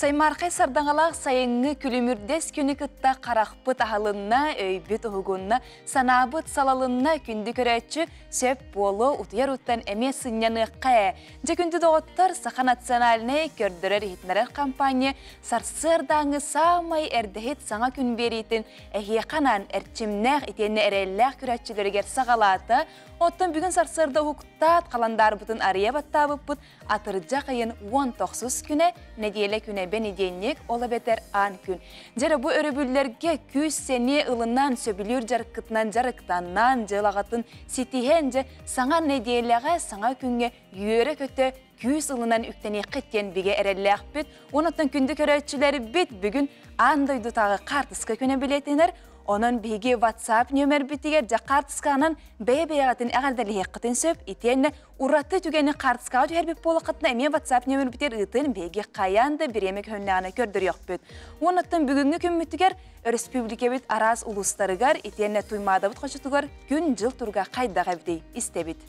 Саймарқай сардаңалақ сайыңы күлімірдес күні кытта қарақпыт ағылынна, өйбіт ұғығынна, санабыт салалынна күнді көрәтші сөп болу ұтыяр ұттан әме сынняны қая. Же күнді доғыттар Саха национальный көрдірер хитнерер компания сарсырдаңы самай әрдіхет саңа күн берейтін әхе қанан әрчімнәқ итені әрелләқ күрәтшілергер сағалаты, Оттон бүгін сарсырда хуктат қаландар бұтын ария баттабып бұт атырджа қайын 19 күні, неделе күні бен иденнек ола бетер ан күн. Жәрі бұ өрібүллерге күз сене ылынан сөбілер жарқытынан жарықтаннан жылағатын сетихен же саңа неделеға саңа күнге үйері көті күз ылынан үктене қеттен біге әрелі бит. Оныттан күнді көрәтшілері бит бүгін андойды тағы қартысқа көне білетінер, Онын биги WhatsApp нөмер битигер жа картысканын бей-бейгатын әгәрдәлі хеккатын сөп, итенне ураты түгені картыскаға түхербек болы қытына әме WhatsApp нөмер битер ытын бейге қаянды біремек хөннәғына көрдір йоқ бүт. Онықтың бүгінгі күн мүттігер республика бит араз улустарыгар итенне туймада бұт қошытығар күн жыл турга қайдаға бідей истебит.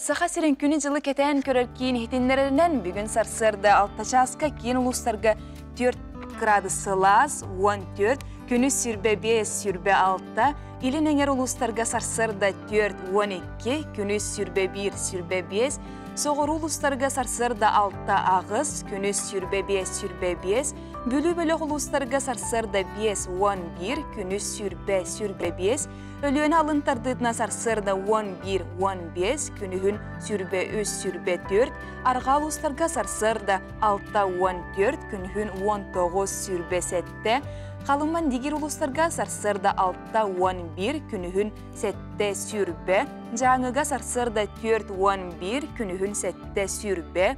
Саха сирен күні жылы кетен көрер кейін хетенлерінен бүгін сарсырды алтачаска кейін улустарға 4 градусы лаз, 14, күні сүрбе 5, сүрбе 6, илін әңер ұлыстарға сарсырда 4-12, күні сүрбе 1, сүрбе 5, соғыр ұлыстарға сарсырда 6 ағыз, күні сүрбе 5, сүрбе 5, бүлі бөлі ұлыстарға сарсырда 5-11, күні сүрбе, сүрбе 5, Өліөні алынтардыдына сарсырда 11-15, күнігін сүрбе 3, сүрбе 4, арғал ұстарға сарсырда 6-14, күнігін 19 сүрбе 7, Қалыман дегер ұлыстарға сарсырда 6-11, күнігін 7 сүрбе, жаңыға сарсырда 4-11, күнігін 7 сүрбе,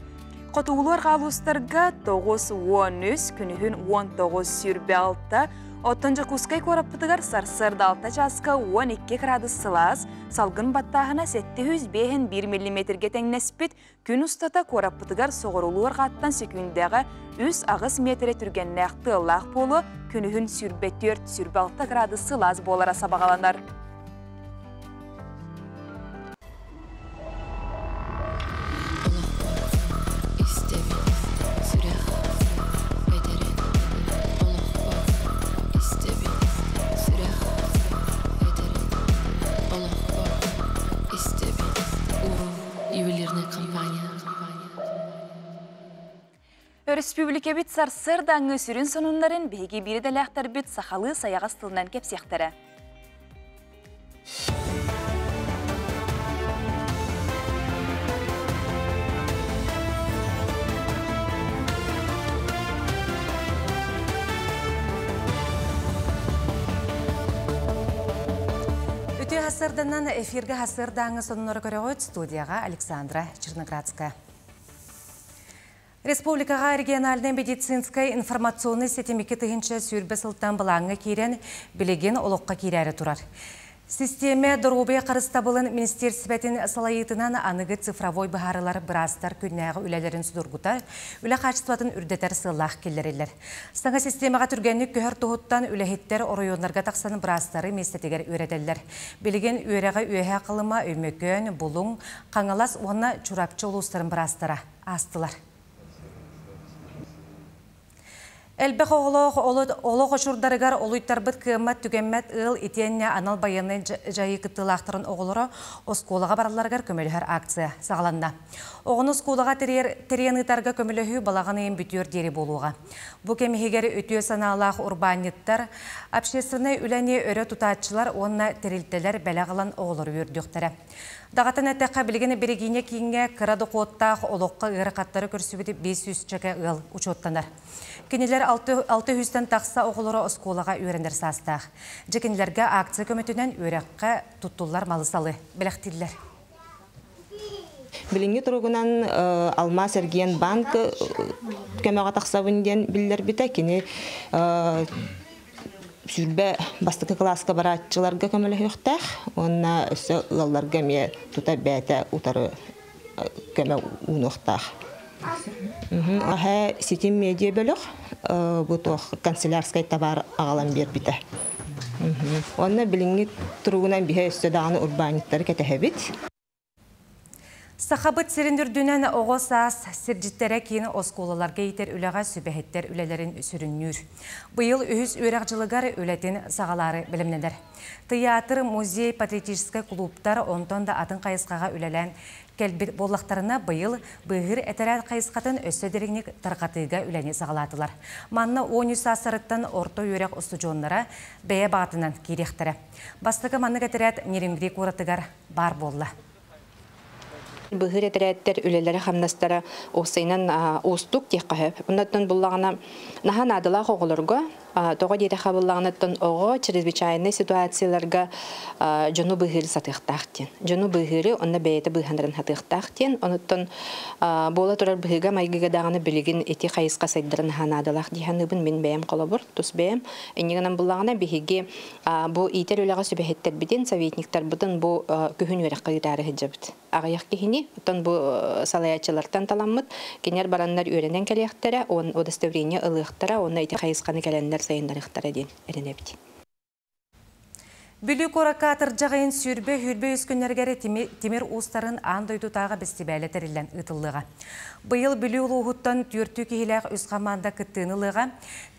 Қотуғылар қалыстарға 9-13, күнігін 19 сүрбе 6, Оттонжы кускай кораппытыгар сарсырда алта часка 12 градус сылас, салгын баттағына 705 1 мм теңнеспит, күн ұстата кораппытыгар соғырулуар қаттан секундяға 3 ағыс метре түрген нәқті лақ болу, күнігін сүрбе 4 сүрбе 6 градус сылас болара сабағаланар. Республика бит сарсыр даңы сүрін сонундарын бейге бири дәләқтар бит сақалы саяғас тылынан кепсияқтары. Үтө хасырданан эфирге хасырдаңы сонунары көрөгөт студияға Александра Черноградская. Республикаға региональный медицинская информационный сетемекі тыгынча сүрбе сылттан бұлаңы керен білеген олыққа керәрі тұрар. Системе дұрубе қарыстабылын министерсібетін салайытынан анығы цифровой бағарылар бірастар күннәғы үләлерін судыргутар, үлә қачтуатын үрдетер сыллақ келдерелер. Саңа системаға түргенлік көхір тұғыттан үләхеттер оройонларға тақсан бірастары местетегер өределер. Білеген өреға өйе қылыма өймекөн, бұлың, қаңалас оны чурапчы ұлыстарын бірастара астылар. Әлбәқ оғылық олық ұшырдарығар олуйттарбыт кымат түгенмәт ыл итенне анал байыны жайы кыттылақтырын оғылыры осколаға бараларығар көмелігер акция сағаланна. Оғыны осколаға теренітарға көмелігі балағаны ең бүтер дері болуға. Бұ кемігер өтіе саналақ урбаниттар, общественный үләне өрі тұтатшылар онына терілтелер бәләғылан оғылыр өрдіқтері. Дағатын әттәққа білгені берегіне кейінге қырады қуыттақ олыққа ғыры қаттары көрсібеді 500 чәке ұл ұчоттанар. Кенелер 600-тен тақса оғылыры осколаға үйрендер састақ. Жекенелерге акция көметінен үйрекқа тұттулар малысалы. Біліқтілер. Біліңгі тұрғынан Алма Сәрген банк көмеға тақсабынден білдер біті кені сүрбе бастықы класска баратчыларға көмілі хөқтәқ, онна өсі ұлаларға ме тұта бәті ұтары көмі ұнықтақ. Аха сетим медиа бөлік, бұтық канцелярскай табар ағалан бер біті. Онна біліңгі тұрғынан бігі өсі дағаны урбаниттары кәтәхәбіт. Сахабыт сирендүрдүнен оғо саас сиржиттере кейін осколаларға етер үліға сүбәхеттер үлелерін сүріннүр. Бұйыл үхіс өрәқ жылығар өлетін сағалары білімнедер. Театр, музей, патриотический клубтар онтон да атын қайысқаға үлелен кәлбір боллақтарына бұйыл бұғыр әтәрәт қайысқатын өссө дерегнік тарқатыға үләне сағалатылар. Манны 10 сасырыттан орто өрәқ ұстыжонлара бәе бағытынан керектірі. Бастығы манны әтәрәт неремгрей қоратыгар бар болла. Быһыр этерәттер үлеләре хамнастара осыйнан устук тиек каһып. Ундан буллагана наһа надыла хоголорго тоҕо диэтэ хабыллаҕынаттан оҕо чрезвычайный ситуацияларга жону быһыры сатыахтаахтен жону быһыры онна бэйэтэ быыханарын хатыахтаахтен онуттан буола турар быһыга майгыга даганы билигин эти хайыска сайдарын ханадалах диханыбын мен бэйэм колобур тус бэйэм. Эниганан буллагана биһиги бу итер үлэҕэ сүбэһеттер битин советниктар бытын бу күһүн үөрэх кыгытаары хыджабыт агаяк кихини оттон бу салаячылартан таламмыт кенер бараннар үөренен келиэхтере он удостоверение ылыахтара онна эти хайысканы келеннер сайындарықтар әден әрінепті. Бүлі қоракатыр жағайын сүрбе хүрбе үскінергері темір ұстарын андойду тағы бәстебәлі тәрілін ұтылыға. Бұйыл бүлі ұлығыттан түрті кейләқ үз қаманда күттіңіліға,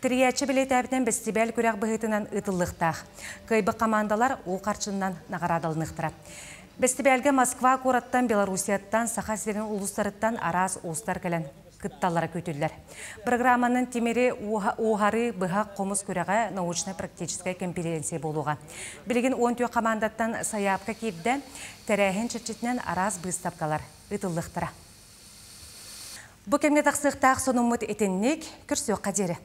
тіриячі білет әбінен бәстебәл көрәқ бұғытынан ұтылықтақ. Кайбы командалар ол қарчыннан нағарадалынықтыра. Бәстебәлге Москва қораттан Беларусияттан, Саха Сверін ұлыстарыттан араз ұлыстар кәлін кытталлара көтүлләр. Программаның темері уғары бұға қомыз көреға научно-практическая конференция болуға. Білген 10 командаттан саяпқа кейді тәрәхін чырчетінен араз выставкалар ұтылықтыра. Бұл кемге тақсықтақ сонымыт етіннек күрсі қадері.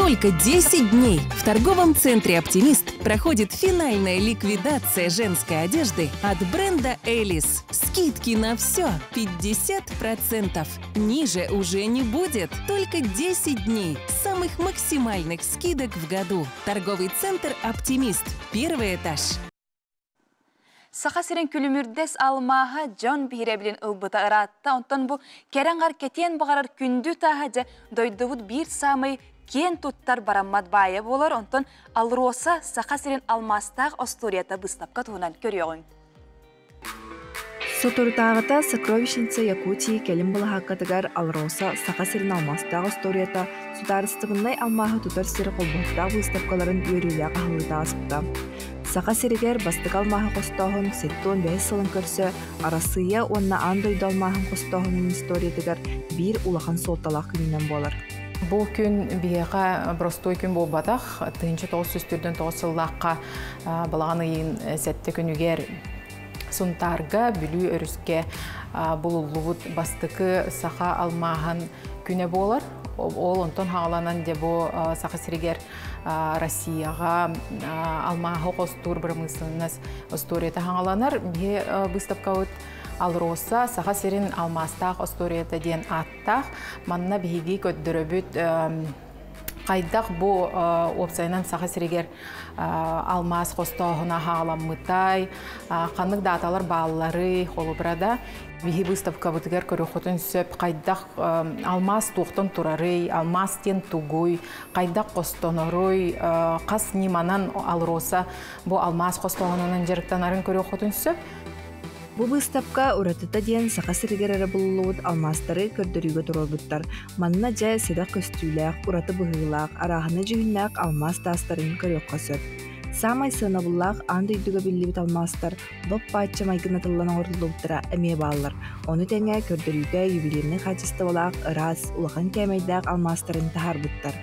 Только 10 дней в торговом центре «Оптимист» проходит финальная ликвидация женской одежды от бренда «Элис». Скидки на все 50%. Ниже уже не будет. Только 10 дней самых максимальных скидок в году. Торговый центр «Оптимист». Первый этаж. Саха сирен күлүмүрдес алмаха Джон бихире ылбыта ыраатта, онтон бу керен кетен бағарар күндү таха же бир самый кен туттар бараммат бая болар, онтон алроса саха сирен алмастақ осторията быстапка туынан көріоғын. Соторутағыта сокровищница Якутии келім бұл хаққатыгар алроса сақа сирин алмастағы историята сударыстығындай алмағы тутар сирі қолбақта выставкаларын үйрілі ағылыда аспыта. Сақа сиригер бастық алмағы қостағын сеттон бәйс сылын көрсі, арасыя онна андойды алмағын қостағының историятыгар бір улахан солталақ күнінен болар. Бұл күн бияға простой күн бол батақ, тыынчы тоғыз сүстірден тоғыз сыллаққа балағаны ең сәтті күнігер сұнтарға бүлі өріске бұл ұллығыт бастықы сақа алмағын күне болар. Ол онтон хағаланан де бұл сақа сірігер Россияға алмағы қостур бір мысыныз историята хағаланар. Бе выставка өт алроса саха серин алмастақ историята ден аттақ манна биһиги көддөрөбүт қайдақ бу опсайнан саха сиригер алмаз хостохуна халаммытай қанық даталар баллары холубрада биһи выставка бутыгер көрөхотун сөп қайдақ алмаз туқтан турары алмаз тен тугуй қайдақ қостонорой қас ниманан алроса бу алмаз хостохунанан жарыктанарын көрөхотун сөп Бу выставка уратыта диэн сақа сиригерері бұлылуыт алмастары көрдөрүгө турорбуттар. Манна жа седақ көстүүләк, ураты бұғылақ, арағыны жүгінләк алмас тастарын көрөк көсөп. Самай сына бұллақ анды үйдігі білібіт алмастар лоп бачча майгына тыллана орылуыттыра әме балылар. Оны тәңе көрдөрүгө юбилейны хачысты болақ, ырас, улахан кәмейдәк алмастарын тахар бұттар.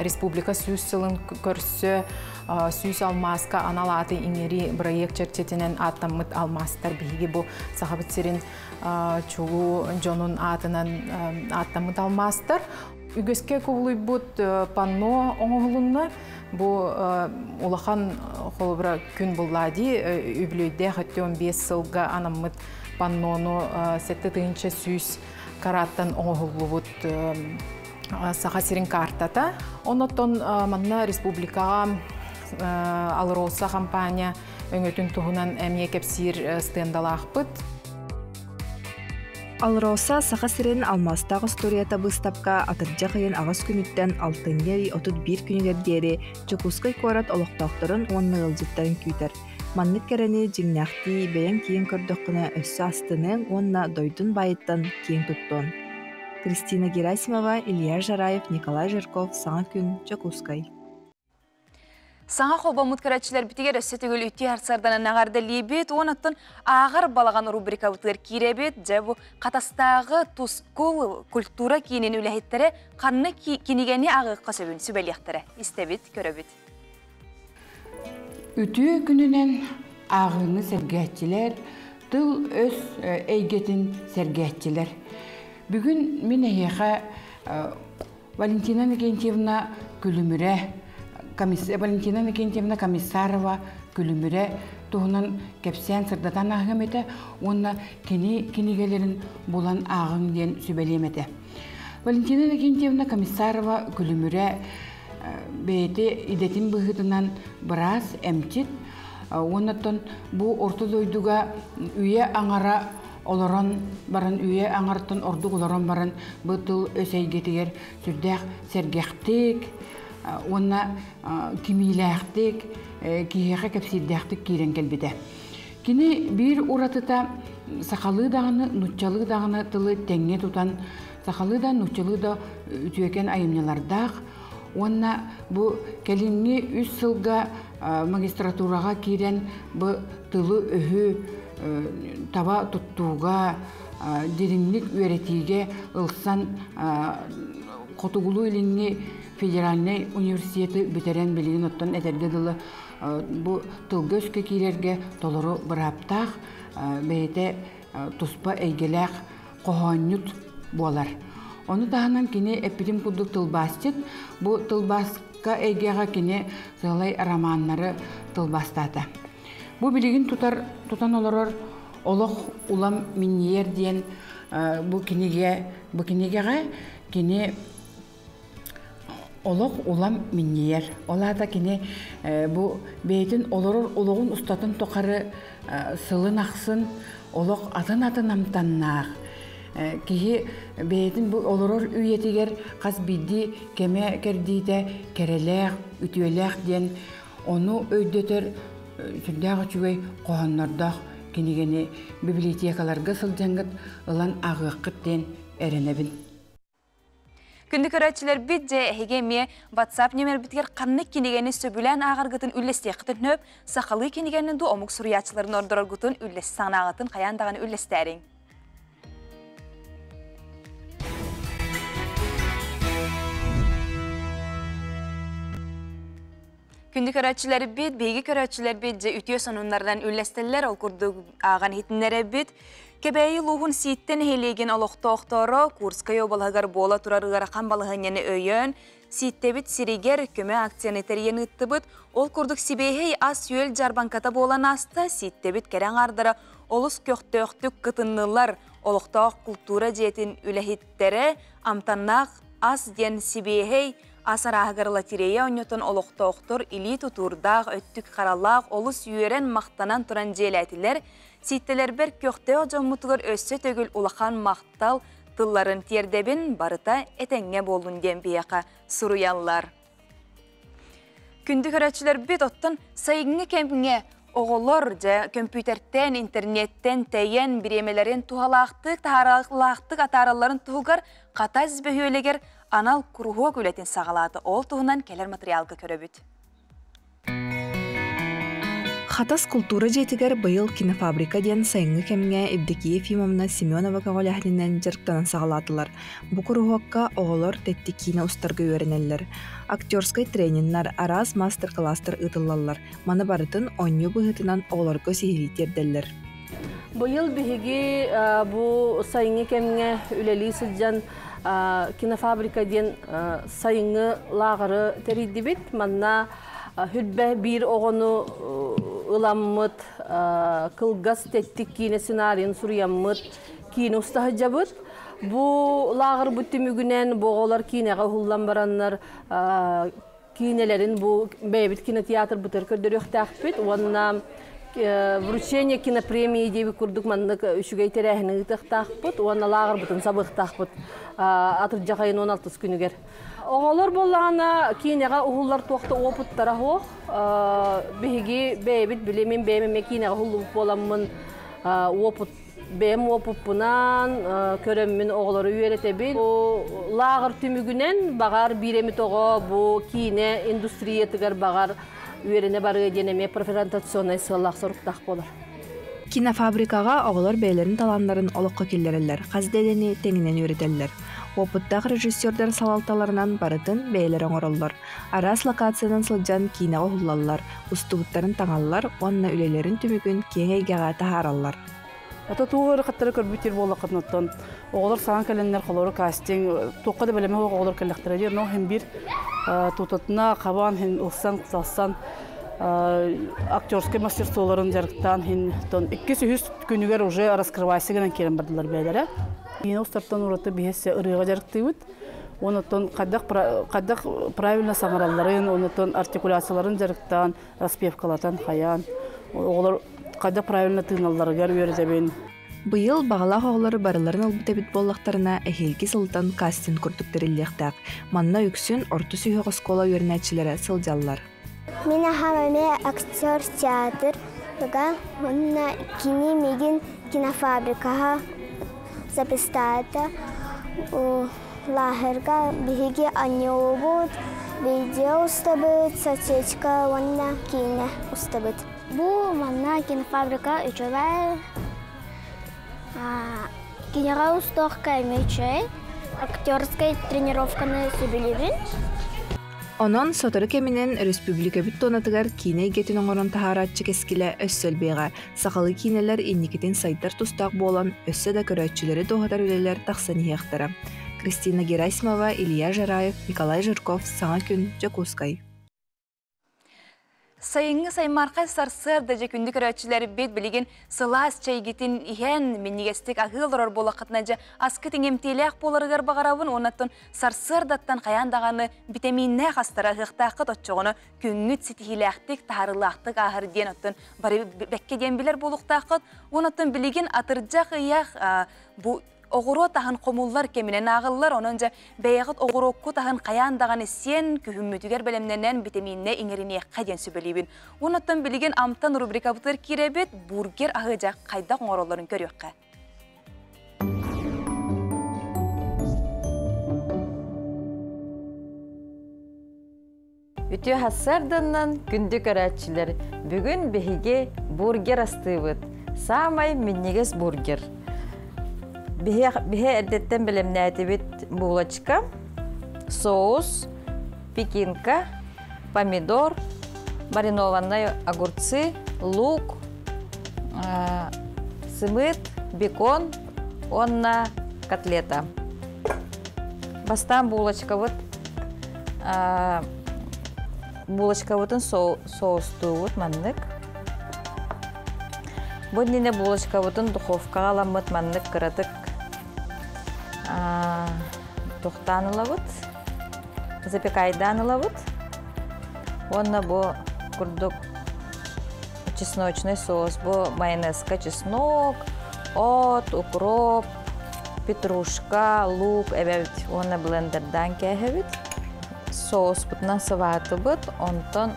Республика сүйіс сылын көрсі, сүйіс алмаска аналаты иңери проект чертетінен аттамыт алмастар бігі бұл сақабыт серін чугу жонун атынан аттамыт алмастар. Көвлүй бұд панно оңғылынны, бұл улахан холыбыра күн бұллади, үблөйде хаттион 5 сылға анамыт паннону сетті тыынча сүйіс караттан оңғылы бұд сирин картата. Онотон манна республикага алроса компания өңөтүн туһунан эмие кепсир стендалаахпыт. Алроса саха сирен алмастақ историята быстапка атыржа кыйын агас күнүттен алтыннери отут бир күнүгер диэри чукускай корат олохтоохторун уонна ылжыттарын күүтер. Маннык керени жиңнахти бэйэн киен көрдөккүнө өссө астынын уонна дойдун байыттан киен туттун. Кристина Герасимова, Илья Жараев, Николай Жирков, Саңа күн. Саңа холбамут көрәтшілер бітігер өсі түгіл үтті арсардан нағарды лебет, онаттын ағыр балаған рубрика бұтығыр киребет, жәбу қатастағы тускул культура кейінен үләхеттері қанны кенегені ағыққа сөбін сүбәлияқтары. Истебет, көрөбет. Үтүе күнінен ағыны сәргәтчілер, тыл өс әйгетін сәргәтчілер. Бүгін мен әйеға Валентина күлімірі Валентина Никентьевна Комиссарова күлімірі туһунан кепсен сырдатан ағым онна кені кенегелерін болан ағың ден. Валентина Никентьевна Комиссарова күлімірі бейті идетін бұғытынан біраз әмчит, оннаттан бұл ортыл ойдуға үйе аңара олорон баран үйе аңартын ордук олорон баран бұтыл өсәйгетігер сүрдәк сәргәқтік, онна кимиләхтек киһэхэ кэпсиирдээхтик киирен келбите кини биир уратыта сахалы даганы нуччалы даганы тылы теңге тутан сахалы да нуччалы да үтүекен айымнялардаах онна бу келинни үс сылга магистратурага киирен бу тылы өһү таба туттууга диринник үөретииге ылсан котугулу илинни федеральный университеты бүтерен билигин оттон этерге дылы. Бу тылгөскө киирерге толору быраптаах бэйте туспа эйгелээх кохоннют буолар. Оны таһанан кини эпидем кудук тылбастит. Бу тылбаска эйгега кини сылай романнары тылбастата. Бу билигин тутар тутан олорор олох улам минниер диен бу киниге бу кинигега кини олох улам минниер. Олата кини бу бейтин олорор ологун устатын токары сылын ақсын, олох атын атын амтаннаах. Кихи бейтин бу олорор үйетигер қас бидди кеме кердейте керелех, үтүелех ден onu өйдөтөр сүрдәгы чугай кохоннордох кинигени библиотекаларга сылжаңгыт ылан агыаккыт ден эренебин. Күнді көрәтшілер бит же әхеге WhatsApp немер біткер қанны кенегені сөбілән ағарғытын үллесте қытын нөп, сақалы кенегені ду омық сұриятшыларын ордырарғытын үллес саңнағытын қаяндаған үллестәрің. Күнді көрәтшілер бит, бейгі көрәтшілер бит же үтіе сонунлардан үллестелер, ол күрді аған хитінлері бит, Кебәйі луғын ситтен хелеген олықтоқторы Курскай обалығар бола тұрарығар қамбалығынені өйін, ситтебіт сиригер көмі акционетер еніттібіт, ол күрдік сибейхей ас үйел жарбанката болан аста ситтебіт кәрен ардары олыс көқтөқтік кытыннылар олықтоқ культура жетін үләхеттері амтаннақ ас ден сибейхей асарағығырла тирея өнетін олықтоқтыр или тұтурдақ өттік қаралақ олыс үйерен мақтанан тұран желәтілер Ситтелер бір көқте жоммутугар өссө төгіл улахан мақтал тылларын тердебін барыта этеңге болун ден бияқа суруяллар. Күнді көрәтшілер бет оттын сайыңы кемпіңе оғылыр жа интернеттен тәйен биремелерин тухалақтық, тахаралақтық атараларын туғығар қата ዝበөхөлегер анал круғок өлетін сағалады. Ол туғынан келер материалға көрөбіт. Хатас культура жетигер быйыл кинофабрика ден сайыңы кемге Евдокия Ефимовна Семенова каголяхнинен жарктанан сагалатылар. Бу курухокка оголор тетти кино устарга үйренеллер. Актерской трениннар арас мастер-класстар ытыллаллар. Маны барытын онню быһытынан оголорго сихилитерделлер. Быйыл биһиги бу сайыңы кемге үлели сылжан кинофабрика ден сайыңы лагыры теридибит. Манна хүлбә бир оғону ыламмыт кылгас теттик кине сценарийын сурьяммыт кине устахы жабыт бу лагыр бүттүмүгүнен боголор кинеге хуллан бараннар кинелерин бу бэбит кинотеатр бутер көрдөрүктакпит уонна э, вручение кинопремии деби курдук маннык үшүгей терәһини тахпыт, уанна лагыр бутын сабык тахпыт. Атыр жакайын 16 күнүгер. Оголор боллағана кинеға ухуллар туақта опыттара хоқ. Биһиги бэйбит билемин бэймеме кинеға хуллук боламмын опыт бэм опуппунан көрөммүн оголору үйрөтебин. Лагыр түмүгүнен багар биреми того бу кине индустриятыгар багар үйрене бары денеме проферентационный сыллах соруктах болар. Кинофабрикаға оғылар бәйлерін таланларын олыққа келлерелер, қаздедені теңінен үйретелер. Опыттақ режиссердер салалталарынан барытын бәйлер оңыроллар. Арас локациянан сылжан кинеға хуллаллар, устубуттарын таңаллар, онна үлелерін түмігін кеңейгеға тахараллар. Ата тугыр каттары көрбүтер болла кытнаттан. Оголор саган календар холору кастинг токка да белеме оголор келлектере дер но хем бир тутатна кабан хен улсан салсан актерский мастерстволарын жарыктан хен тон 200 күнүгер уже раскрывайся генен келен бардылар бәйләре. Мин устартан ураты бихесе ырыга жарыктыбыт. Онотон кадак кадак правильно саңаралларын, онотон артикуляцияларын жарыктан, распевкалатан хаян. Оголор када правильно тыналларыгар үйрөтебин. Быйыл бағалақ оғылары барыларын албыта бит боллақтарына әхелгі сылтан кастинг күрдіктерілдіқтақ. Манна үксін орты сүйі қоскола үйрінәтчілері сылжаллар. Мен ахамаме актер театр, Га онна кини мегин кинофабрикаға запистата. Лахырга биһиги анне обут, видео устабыт, сосечка, онна кине устабыт. Бу манна кинофабрика үчөбай. Кинега устох каймечей. Актерской тренировканы сөбелебин. Онон сотору кеминен республика бүт тонатыгар кине гетин оңорон тахаратчы кескиле өссөлбега сақалы кинелер инникитин сайдар тустак болан өссө да көрөтчүлери доғадар үлелер тахсан иектара. Кристина Герасимова, Илья Жараев, Николай Жирков, Саңа күн, Жакускай. Сайыңы саймарқа сарсыр да жекүнді көрәтшілері бет білеген сылас чайгетін ихен меннегестік ағыл бола қатына жа аскы теңемтелек боларығар бағарабын, онаттын сарсыр даттан қаяндағаны витаминне қастара ғықтақы тотчоғыны күнгіт сетихиләқтік тағарылақтық ағыр ден бары бәкке ден білер болуқтақыт, онаттын білеген атыржақ бұл оғыро таһын қомуллар кеминен ағыллар, онынжа бәйғыт оғырокку таһын қаяндаған сен күхіммүтігер бәлемненен витаминне иңерине қаден сөбелейбін. Онаттан білеген амтан рубрика бұтыр киребет бургер ағыжақ қайда қоңыроларын көріққа. Үтө хассардыннан күнді көрәтчілер бүгін беһиге бургер астыбыт. Самай миннегес бургер. Бихе эрдеттен билемнәтибит булочка, соус, пекинка, помидор, маринованные огурцы, лук, сымыт, бекон, онна котлета. Бастан булочка вот булочка вот соус вот маннык. Бұл нене булочка вот духовкаға аламыт маннык кыратык тухтанылабыт, запекайданылабыт. Онна бу курдук чесночный соус, бу майонезка чеснок, от, укроп, петрушка, лук, эбебит, онна блендердан кэхебит. Соус бутнан сыватыбыт, онтон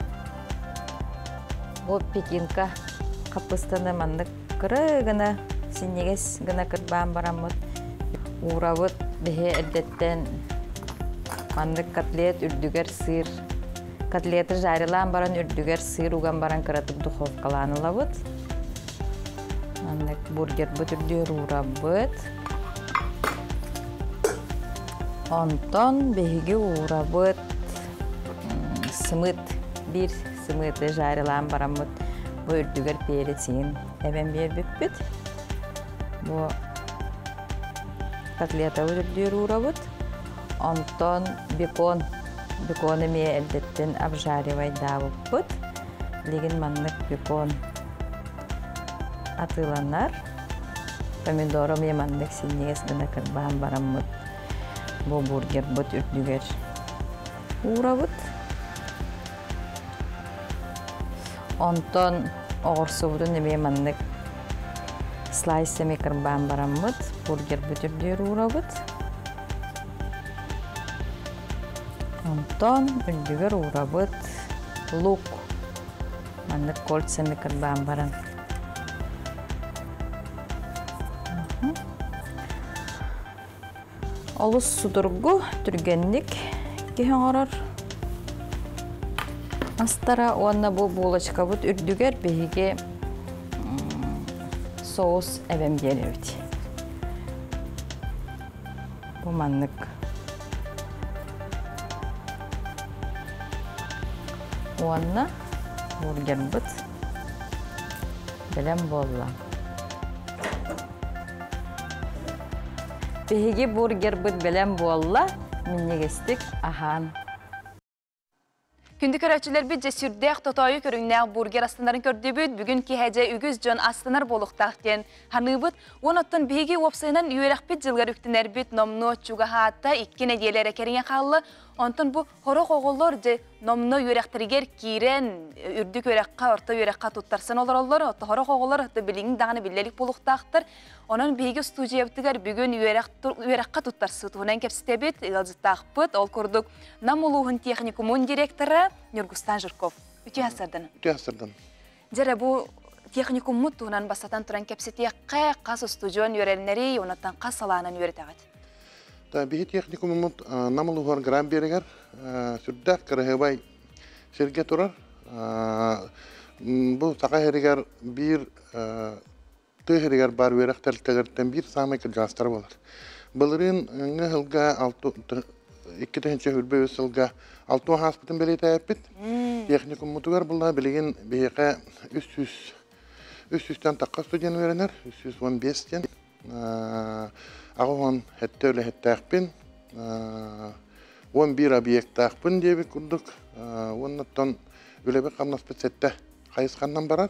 бу пекинка капыстаны мандык кыры гына синегес гына урабыт бихе эрдеттен мандык котлет үрдүгер сыр котлеты жарылан баран үрдүгер сыр уган баран кыратып духовкаланылабыт мандык бургер бут үрдүгер урабыт онтон беһиги урабыт сымыт бир сымыты жарылан барамыт бу үрдүгер перецин эбен бербиппит бу котлета үрдүгер урабыт онтон бекон бекон эме элдеттен обжаривай даабыппыт леген маннык бекон атыланар помидоро ме маннык синнегес гына кырбаан бараммыт бу бургер бут үрдүгер урабыт онтон оғырсуудун эме маннык слайсами кырбаан бараммыт бургер бүтүрдүөр уурабыт онтон үрдүгөр уурабыт лук маннык кольцами кырбаан баран олус судургу түргенник киһоңорор астара уонна бу булочкабыт үрдүгер биһиги соус эбем диэнебит бу маннык уонна бургербыт белем болла. Биһиги бургербыт белем буолла миннегестик ахан. Күнді көрәтчілер бі жесүрдәқ тотойы көріңнәқ бургер астанарын көрдебіт, бүгін кехәжә үгіз жон астанар болуқтақ ден. Ханыбыт, он оттын бейге опсайынан үйерәқ бит жылғар үктінер бит номно чуға хаатта икки неделері керіңе қаллы, онтын бұл хорық оғылыр же номно үйерәқтірігер кирен үрді көрәққа, орта үйерәққа туттарсан олар, отты хорық оғылыр, отты білігін дағаны білелік болуқтақтыр. Онын бейге студиябтыгар бүгін үйерәққа туттарсы туынан кепстебет, илалжыттақпыт, ол күрдік намулуғын техникумун директоры Нюргустан Жирков. Үті асырдын. Үті асырдын. Жәрі бұл техникуммут туынан басатан туран кепсетеққа қас студион үйерәлінері, онаттан саланын үйретағат. Та бихи техникуммут намулуғын грам берегер, сүрдәк кірігебай серге тұрар. Бұл сақа херегер бір тыгырыгар бар верах тәлтәгәртән бир самый кыргастар булар. Былырын ңа хылга алту икки тәһенче хүрбе өсөлгә алту хаспитын белете әппит. Техникум мутугар булла билеген бейәкә 300 300 таққа студент веренер, 315 тен. Агын хәтта өле хәттәкпин. 11 объект тақпын дип күрдүк. Оннан үлебе камнас бетсетте кайысканнан барар.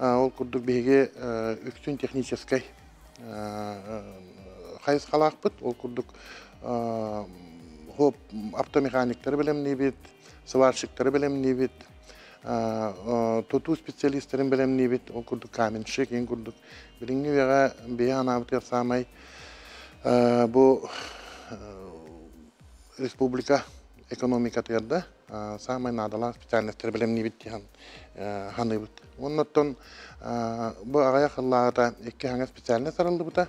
ол курдук биһиге үксүн технической хайыз халаакпыт ол курдук хоп автомеханиктер билемнибит сварщиктер билемнибит туту специалисттерин билемнибит ол курдук каменщик ен курдук билиңни вега бия анабытыр бу республика экономика тыярда самай надалан специальностьтер билемнибит тихан ханыбыт оннотон бу агая хыллаата икки хаңа специальность арылдыбыта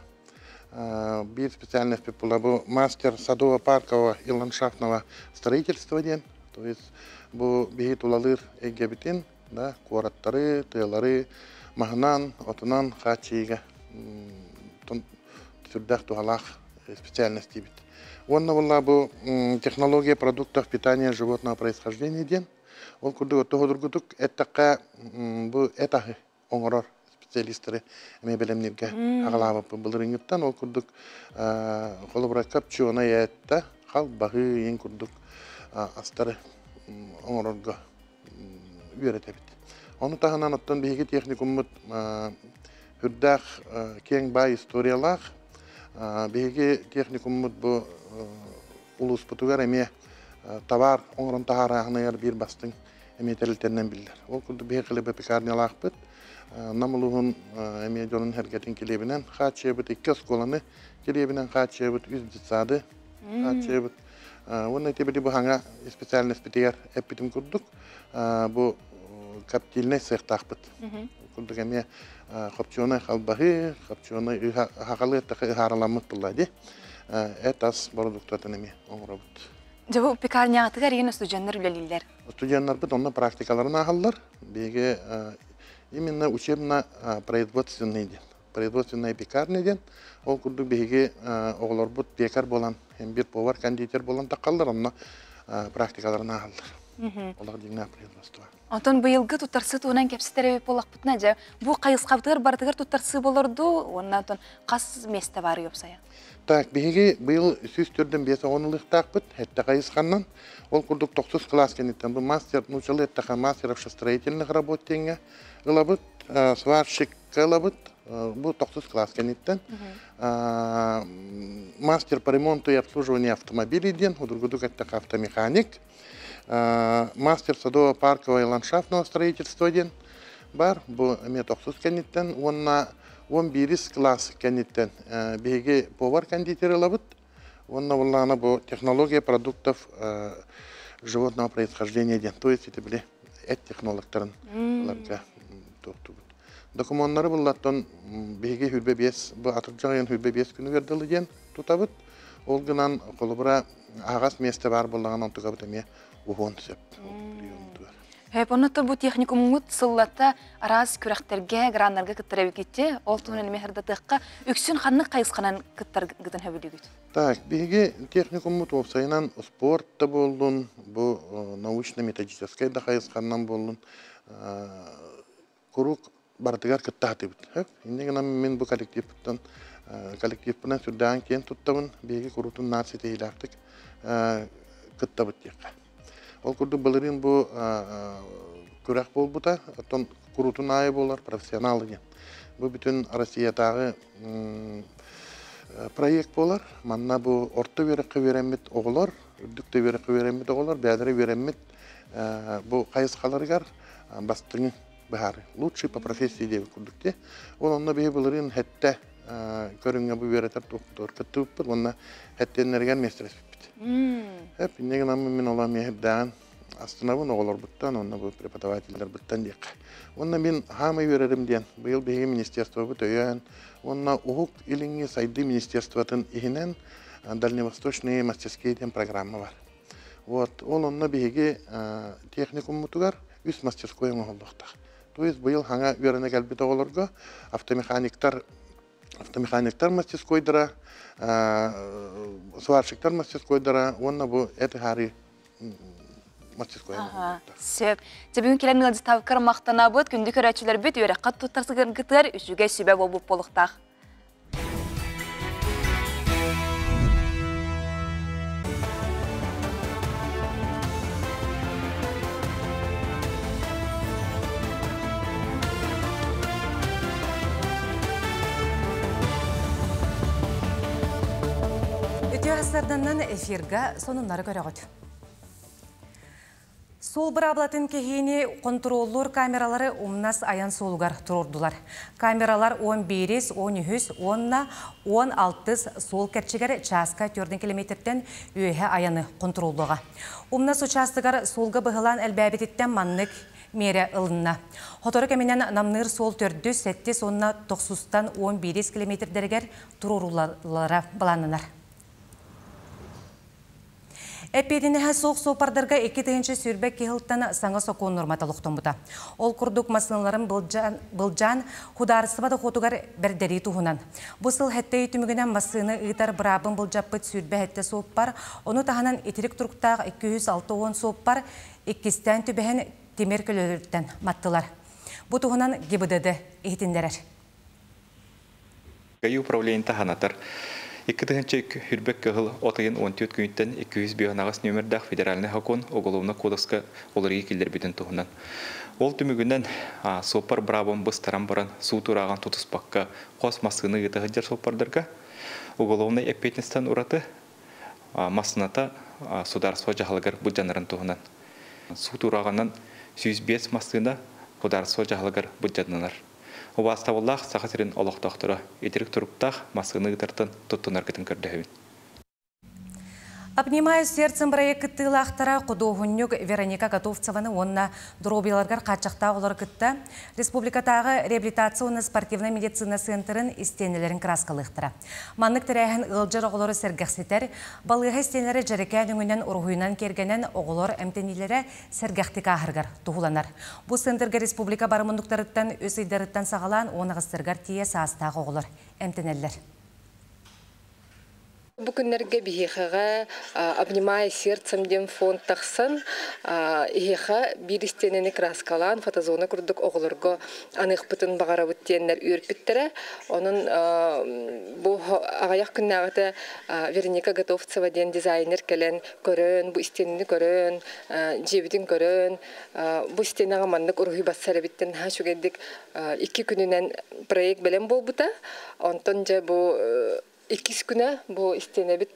бир специальность була бу мастер садово паркового и ландшафтного строительства ден то есть бу биһи тулалыр эгебитин да куараттары тыалары махнан отунан хачига түрдах тухалах специальность дебит онна була бу технология продуктов питания животного происхождения ден. Ол курдук тоходургутук эттакка бу этахы оңорор специалисттары эме белемнерге агалабып былырыңыттан ол курдук холобра копченый этта хал багы ең курдук астары оңорорго үйрөтебит оны таханан оттон биһиги техникуммут хүрдах кең бай историялах биһиги техникуммут бу улус бутугар эме товар оңрон тахарахныгар бир бастың эметерилтеринен биллер. Ол күлді бей қылыбы пекарнялақпыт. Намылуғын эме жонын хәргетін келебінен хачебіт, икки сколаны келебінен хачебіт, үз дитсады хачебіт. Оны тебеди бу хаңа специальность битер эппитим курдук. Бу каптильный сехтақпыт. Курдук эме хопчоны халбахы, хопчоны хақалы хараламыт буллады. Этас продуктатын эме оңробут. Жабу пекарнягатыгар ен студенттер үлелилер. Студенттер бит онна практикаларын ахаллар. Беге именно учебно производственный ден. Производственная пекарня ден. Ол курдук беге оголор бут пекар болан, bir повар кондитер болан такаллар, онна практикаларын ахаллар. Олар дигна производство. Онтон быйылгы тутарсы туунан кепситере болак бутна жа. Бу кайыскабытыр бардыгар тутарсы болорду, оннан тон кас месте бар ёпсая. Так, биһиги быйыл сүз төрдөн бес оңылыктаакпыт, хетте кайысканнан. Ол курдук 9 класс кенеттен бу мастер, нучалы эттаха мастер общестроительных работ теңге. Ылабыт, сварщик ылабыт, бу 9 класс кенеттен. Мастер по ремонту и обслуживанию автомобилей ден, удургудук автомеханик. Мастер садово-паркового и ландшафтного строительства ден. бар бу эме токсус кенниттен уонна он бирис класс кенниттен биһиги повар кондитер ылабыт уонна буллаана бу технология продуктов э, животного происхождения ден то есть это биле эт технологтарын туктубут документтары буллаттан биһиги хүрбе бес бу атыржагын хүрбе бес күнү бердилы ден тутабыт ол гынан колубура агас месте бар буллаган онтугабыт эме ухон сеп Хэп оннотор бу техникумут сыллата араз күрәхтерге граннарга кыттыра бикетте, ол туһун мехердә тыкка үксүн ханны кайысканан кыттар гытын хөбүлүгүт. Так, биги техникумут опсайнан спортта болдун, бу научно-методической да кайысканнан болдун. Курук бардыгар кыттаты бит. Инде гана мен бу коллективтан коллектив белән сүрдән кен туттабын, биги курутун наци тейлактык кыттабыт текка. Ол курду былырын бу күрәк болбута, тон курутун айы болар, профессионалы ден. Бу бүтүн Россиятагы проект болар. Манна бу орто берекке беремит оголор, үрдүктө берекке беремит оголор, бәдере беремит бу кайыскаларгар бастыңы бахар. Лучший по профессии деп курдукте. Ол онна бе былырын хетте көрүнгө бу беретер доктор кыттып, онна хеттенерген местрес Hep иннеген амы мен бұттан, бұл бұттан дейк. Онна мен хамы верерім ден, бұл беге министерство бұт өйен, онна иліңі сайды министерствотын ихінен дальневосточные мастерские ден программа бар. Вот, ол онна беге техникум мұтугар үс мастерской. То есть бұл хаңа оғыларға автомеханиктар автомеханиктар мастерскойдыра, сварщиктар мастерскойдыра, онна бу эти хари мастерской. Сөп. Тебігін келен милады тавкар мақтана бұд, күнді көрәтшілер бүт, өрі қат тұттарсы гытыр, үшуге сүбе болбуп болықтақ. Өтеғастарданнан эфирға сонунлары көріғыд. Сол бір аблатын кехейіне контроллор камералары умнас аян солугар тұрордулар. Камералар 11, 13, 10, 16 сол кәрчігер часка 4 километрден өйе аяны контроллуға. Умнас участыгар солға бұғылан әлбәбететтен маннык мере ылынна. Хоторы кәменен намныр сол төрді сәтті сонна 90-тан 11 километрдергер тұрорулары баланынар. Эпединеһе соқ сопардарға екі тегінші сүрбек кехілттан саңа соқуын норматалықтың бұта. Ол күрдік масыналарын бұлжан хударысыбады хотугар бірдері туғынан. Бұсыл хәтті үтімігінен масыны ұйтар бұрабын бұлжаппыт сүрбе хәтті соқпар, оны тағынан етерік тұрқтағы 206 соқпар, иккістен түбәхен темер көлөлерден маттылар. Бұ туғынан гебідеді ехтіндерер. Гайы управление таханатар. Тыгынчы хүрбек кыгыл отыйын 14 күнттен 200 бионагас нөмірдақ федеральный хакон уголовно кодекска оларыгы келдер бітін туғынан. Ол түмігінен сопар брабон быстаран баран су тураған тутуспаққа қос маскыны гытығы жар сопардарға уголовный эпетнестен ураты масыната сударство жағалығар бұл жанарын туғынан. Су турағаннан 105 маскына сударство жағалығар бұл жанынар. Убаставаллах сахасырын олоқтақтыра, етерік тұрыптақ масыны ғытартын тұттынар кетін көрдіхін. Обнимаю сердцем проекты лахтара кудугуннюк Вероника Готовцеваны онна дробиларгар качакта олар кытта республикатағы реабилитацияны спортивный медицина центрын истенелерін краскалықтыра. Маннык тірәйін ылжыр оғылары сәргәқсетер, балығы истенелері жәрекен үңінен ұрғуынан кергенен оғылар әмтенелері сәргәқтік ахыргар туғыланар. Бұл центрге республика барымындықтарыттан өсейдеріттан сағалан онығыстыргар тие састағы оғылар әмтенелер. Бу күннәргә бихеха обнимая сердцем дем фонд тахсан ихеха бир истенене краскалан фотозона курдук оглорго аных бутын багара буттеннер үрпиттере онун бу агаяк күннәгәтә Вероника Готовцева ден дизайнер келен көрөн бу истенни көрөн жебитин көрөн бу истенага маннык урухи бассара биттен ха шугедик икки күнүнен проект белен болбута онтон же бу иккис күнә бу истенебит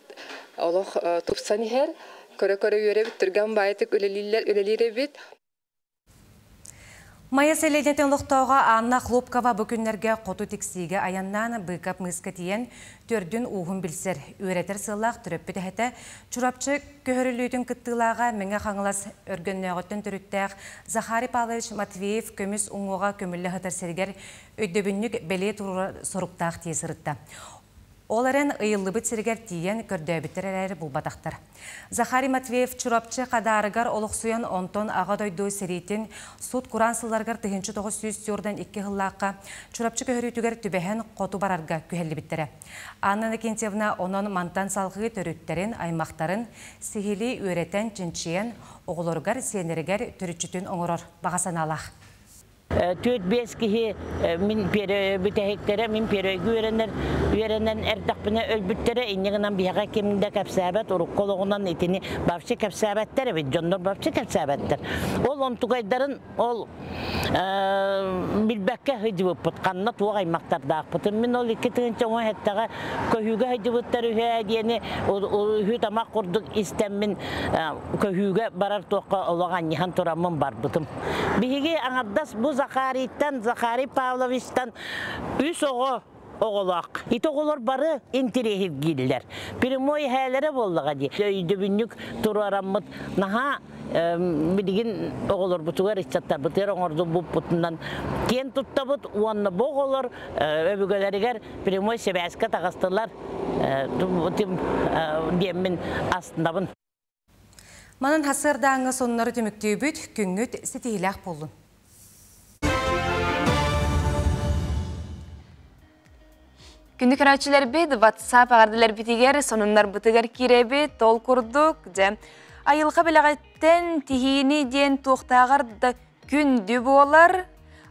олох тупсан ихер көрө көрө үйөребит турган баайтык үлелилер үлелире бит Майя селенетен лұқтауға Анна Хлопкова бүкінлерге қоту тексиге аяннан бұйкап мұсқа тиен төрдін уғын білсер. Өретер сылақ түріппі чурапчы көхірілудің кіттілаға меңе қаңылас өргөннөғыттен түріттәқ Захари Павлович Матвеев көміс ұңғыға көмілі ғытар сергер өйдөбіннік бәле тұры сұрықтақ тезірітті. Оларын ыйыллыбыт сиргер тиен көрдөбіттер әрәрі бұл батақтар. Захари Матвеев чурапчы қадарыгар олықсуян онтон аға дойду серейтін суд куран сыларгар тыгынчы тоғыз сүйіз сүйордан икки хыллаққа чурапчы көхірітігер түбәхен қоту барарға күхелі біттірі. Анна Накентьевна онон мантан салғы төрүттерін, аймақтарын сихили өретен чинчиен оғылыргар сенерігер түрүчүтін оңырор бағасан. Төт бес кихи min pere бүтәһектере min pere güverenler güverenden erdakbine ölbüttere inniginan bihaga kiminde kapsabet uruk koloğundan itini bapçı kapsabetler ve jondur bapçı kapsabetler. Ol ontugayların ol bilbekke hıcıvıp putkanna tuğa aymaktar dağ putun min ol iki tığınca o hettaga köhüge hıcıvıttar ühe diyeni ühü tamak kurduk istemmin köhüge barar tuğa olağan nihan turamın bar butum. Bihigi anaddas bu Захариттан, Захари Павловичтан үс оғы оғылақ. Ит оғылар бары интерехив гиллер. Прямой хәлері болдыға де. Өйді бүннік тұру араммыт. Наха билигин оголор бутугар ичаттар бутер оңорду буп бутундан кен туттабыт уанна боголор өбүгөлеригер прямой себәскә тагыстылар тим демин астындабын Манын хасырдаңы соннары түміктөбүт күңгүт сетейләк болдун. Күнді көрәтшілер бет, WhatsApp ағардылар бітігер, сонынлар бұтығар керебі, тол күрдік, де. Айылға білағаттен тихини ден тоқтағарды күнді болар,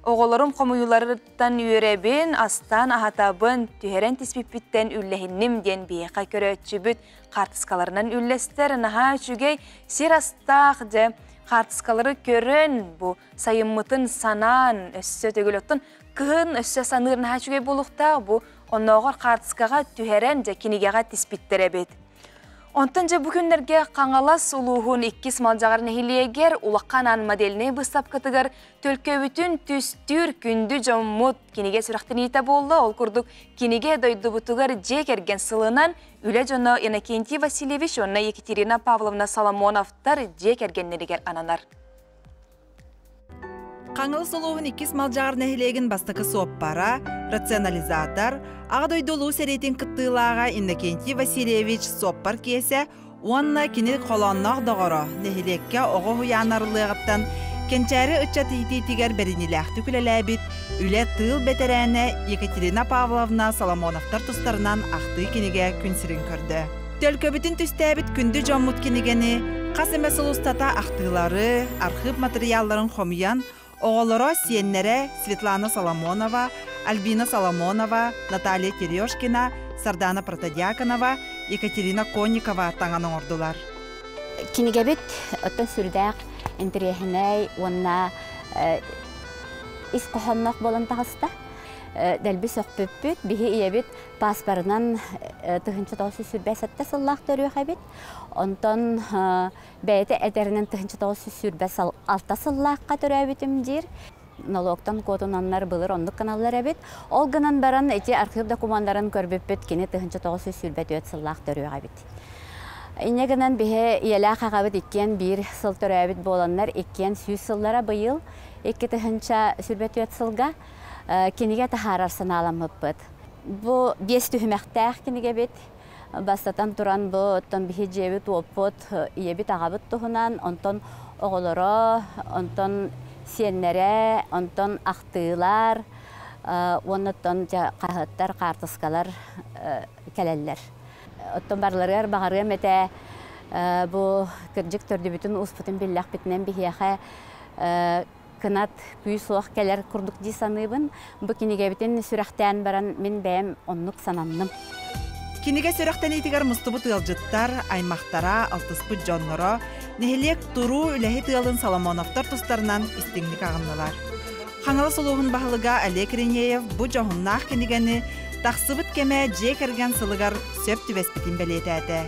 оғыларым қомуюларыттан үйеребін, астан ағатабын, түйерен тиспіппіттен үлләхіннім ден бейқа көрәтші бүт, қартысқаларынан үлләстер, наға жүгей сер астақ, де. Қартысқалары көрін, бұ сайыммытын санан, өссө төгіліттін, кығын өссө санырын хачугей болуқта, бұ онноғыр қартысқаға түхерен жа кинигеға тиспиттеребет. Онтын же бүкіндерге қаңалас ұлуғын иккис малжағар нәхилиегер улаққан ан моделіне бұстап кытыгар төлкө бүтін түстүр күнді жоммут кинеге сүрақтын ете болды, ол күрдік кинеге дойды бұтығар же керген сылынан үлі жоны Иннокентий Васильевич, онна Екатерина Павловна Соломоновтар же кергеннерігер ананар. Қаңылы солуғын иккис малжағыр нәхилеген бастықы соппара, рационализатор, ағдойдолу сәрейтін кыттылаға Иннокентий Васильевич соппар кесе, уанна кені қоланнақ доғыро нәхилекке оғы хуянарылығыттан кенчәрі үтча тигер бәрініләқ түкілеләбіт, үле тыл бетерәне Екатерина Павловна Соломоновтар тұстарынан ақты кенеге күнсірін көрді. Төлкөбітін түстәбіт күнді жоммут кенегені, қас әмес ұлыстата ақтылары, архив материалларын хомиян, Оғылыро сиеннере Светлана Соломонова, Альбина Соломонова, Наталья Терешкина, Сардана Протодиаконова, Екатерина Конникова таңаның ордулар. Кинегебит оттон сүрдәк интерехинай онна ис кохоннок болан тагыста. Дәлби соқпөппүт, биһи иебит паспорынан тыһынчы тоғысы сүрбәсәтте сыллақ төрү хәбит. Онтон бәйте әтерінен тыһынчы тоғысы сүрбәс алта сыллаққа төрәбитим дир. Налогтан котунаннар былыр ондук каналлар әбит. Ол гынан баран эти архив документтарын көрбөппүт кини тыһынчы тоғысы сүрбәт өт сыллақ төрү хәбит. Инегенен биһе иелә хагабыт иккен бир сыл төрәбит боланнар иккен сүйс сыллара быйыл икки тыһынча сүрбәт өт сылга киниге тахарар саналамыппыт. Бу бес түһүмәхтәх киниге бит. Бастатан туран бу оттон бихи жебит оппот иебит агабыт туһунан, онтон оголоро, онтон сиеннере, онтон ахтыылар, оннотон кахыттар, картыскалар келеллер. Оттон барларыгар багарыга мете бу кырдык төрдүбүтүн успутун биллах битнен бихияха кынат күй суох келер курдук ди саныбын бу кинигебитин сүрәхтән баран мен бәм оннук сананным Киниге сүрәхтән итигәр мустубу тылжыттар, аймақтара, алтыспы жонноро, нехелек туру үләһи тылын Соломоновтар тустарынан истиңлик агыннылар. Хаңалы сулуғын бахылыга Олег Ренеев бу жоһуннах кинигени тахсыбыт кеме же керген сылыгар сөп түбеспитин белетәте.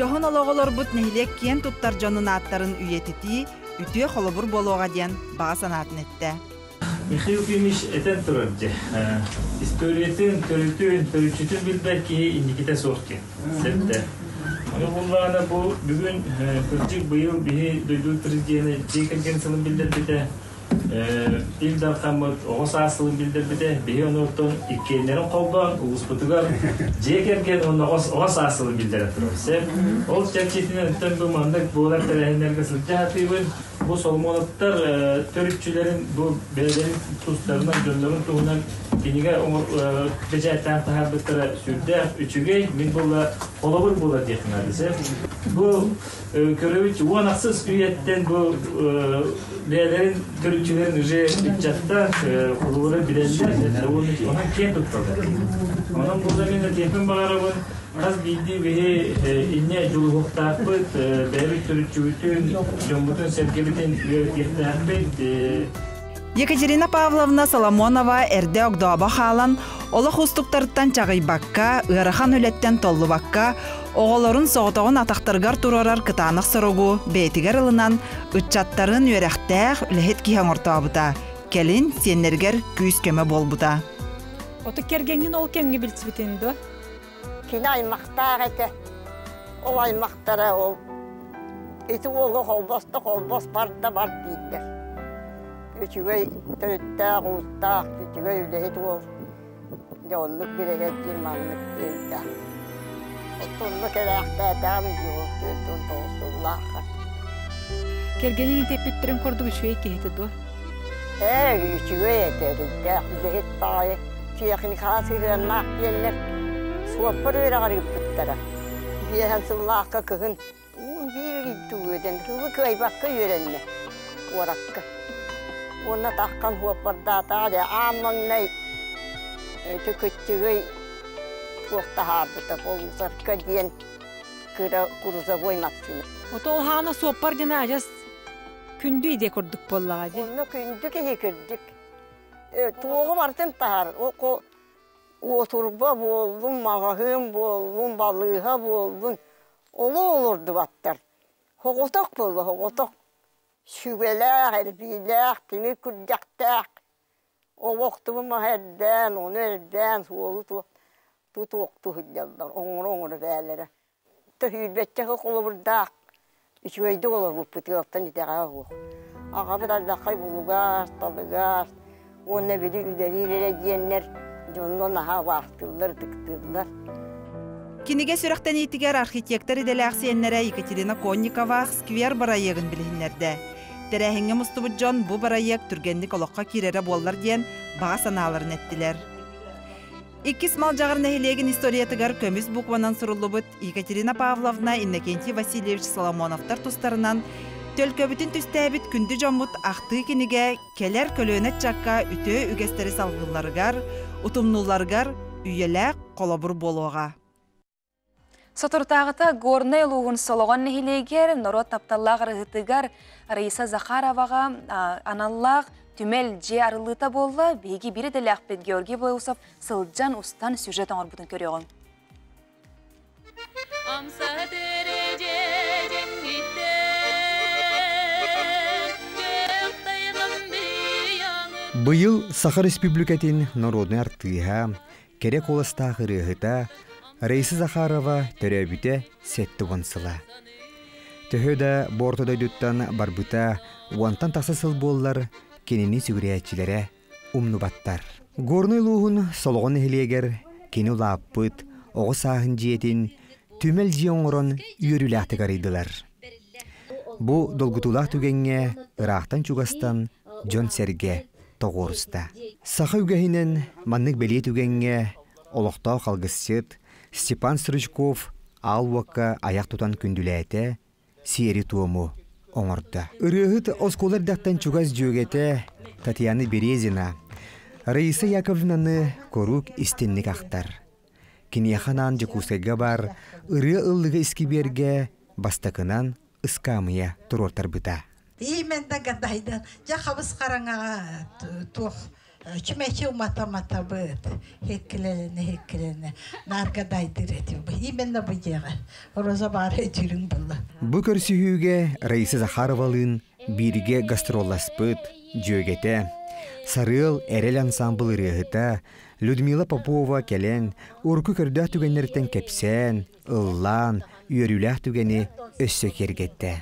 Жоһун ологолор бут нехелек кен туттар жонун аттарын үйетити, үтүе холобур болуға ден баға санатын етті. Михаил Кимиш этен турарджи. Историятын, төрүтүн, төрүчүтүн билбер ки Никита Соркин. Септе. Оны бу бүгүн кыржык быйыл бихи дойду тирдиене жекерген сылын билдербите. Илдар хамыт оғыс асылын билдербите. Бихи онортон иккенлерин колдон, уғуспутугар жекерген оны оғыс асылын билдере турар. Сеп. Ол чәкчетинен өттен бу мандык буолар тәрәһенлерге сылжаатыйбын. Bu solmonatlar törütçülerin bu belediyenin tuzlarından gönderin tuğunan kiniga becaytan tahar bittere sürde üçüge min bulla olabur bulla diyeknar ise bu körevich uanaksız üyetten bu belediyenin törütçülerin üze bütçatta olaburu bilenler onun kim tutmadı. Onun burada min de tepin bağırabın Аз бидди бихи инне жулуктааппыт бэби түрүчүбүтүн жомбутун сергебитин үөтиэхтааппыт Екатерина Павловна Соломонова эрде огдоба халан олох устуктарыттан чагыйбакка, ыарахан үлеттен толлубакка, оголорун соғотоғын атақтаргар турарар кытанық сорогу бетигер ылынан ытчаттарын үөрехтәэх үлэхет киһен ортообута. Келин сеннергер күүс көмө болбута. Оту кергенген ол кемге билсибитин до? Кини аймақтар әте. Ол аймақтара ол. Ити олы холбоста холбос барда бар дейдер. Үчүгөй төрүттää куустаа, үчүгөй үлехет ол. Жирманлык дейдер. Оттунлук элэхтээтэм жуул түрдүн тоостуллааха. Кергенин теппиттерин кордук үшүгөй кехети до? Э, үчүгөй этеридер. Үлехет баай. Техникасы хыаннаак диеннер. Суоппар ырагаар гиппиттара. Биэхэн сыллаакка кыгын. Уун биир иттугүйден. Хылы кайбакка үйренне. Уаракка. Уна тахкан хуоппардаатаа де ааммангнай. Түкөттүгөй туохтахаарбыта болусарка машина. Ото ажас күндү иде курдук боллага же. Онно күндү кирдик. Туогу suolu tu. Tu tuoktu hüccalar, onur onur beylere. Tu hüdbetçe kolu burdak. Üçüyde olur bu pıtıyaktan iteğe bu. Ağa bir aldakay bulugar, talıgar. O ne biri üleriyle diyenler. Жоннон аха вақтылар, тыктылар. Киниге сүрәктен итигер архитектор иделәксиеннәре Екатерина Конникова сквер барайыгын билһиннәрдә. Тәрәһиңе мустубут Джон бу барайык түргенлек олоққа кирере боллар диен бага санааларын әттиләр. Иккис мал жағыр нәһилеген историятыгар көмүс букванан сурулубут Екатерина Павловна Иннокентий Васильевич Соломоновтар тустарынан Төлкөбүтүн түстәбит күнді жоммут ахты киниге келер көлөнет чакка үтө үгестери салгыларыгар, утумнуларгар үйеләк колобур болуға. Сотуртағыта горнай луғын солоған нехилегер, норо тапталлағыр ғытыгар Раиса Захароваға аналлақ түмел же арылыта болла, беги бири деләқ бет Георгий Боусов сылджан устан сюжет аңыр бұтын көріғын. Быйыл Сахар Республикатын народный артыға, керек оластағы рыхыта, Рейсы Захарова төрөбүте сетті вонсыла. Төхөді бортыда дүттан барбыта уантан тасысыл боллар кенini сүгірәтчілері умнубаттар. Горный луғын солғын эхилегер кені лаппыт, оғы сағын жиетін түмел жиоңырын үйіріләқті гарыдылар. Бу долгутулақ түгенге ырақтан чугастан Джон Серге тоғырыста. Сақы үгәһинен маннык белие түгенге олоқтау қалғысыт Степан Срычков алуакка аяқ тутан күндүләте сиери туому оңорда. Ырыһыт осколар дақтан чугас жөгете Татьяна Березина Раиса Яковлевнаны корук истенник ақтар. Кинияханан жекусайга бар ыры ыллыга искиберге бастакынан ыскамыя турортар быта. Имен да гадайдан жахабыз қараңаға тух чүмәче умата мата быт хеккелене хеккелене нарга дайдыр этим имен да быжага роза бар этирин булла Бу көрсүһүүгө Раиса Захаровалын бирге гастролласпыт жөгете Сарыл әрел ансамбл ырыһыта, Людмила Попова келен, урку көрдөх түгеннерден кепсен, ыллан, үйөрүлэх түгени өссө кергетте.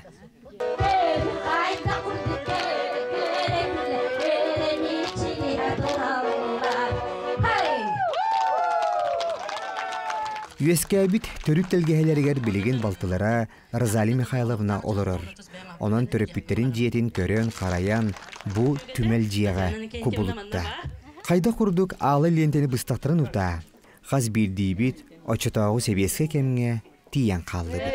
Үескәбит төрүк телгеһелеригер билигин балтылара Розали Михайловна олорор. Онон төрөппүттерин диетин көрөн караян бу түмел жияга кубулутта. Кайда курдук алы лентени быстактырын ута. Хаз бирдибит очотогу себеске кемге тиян калды бит.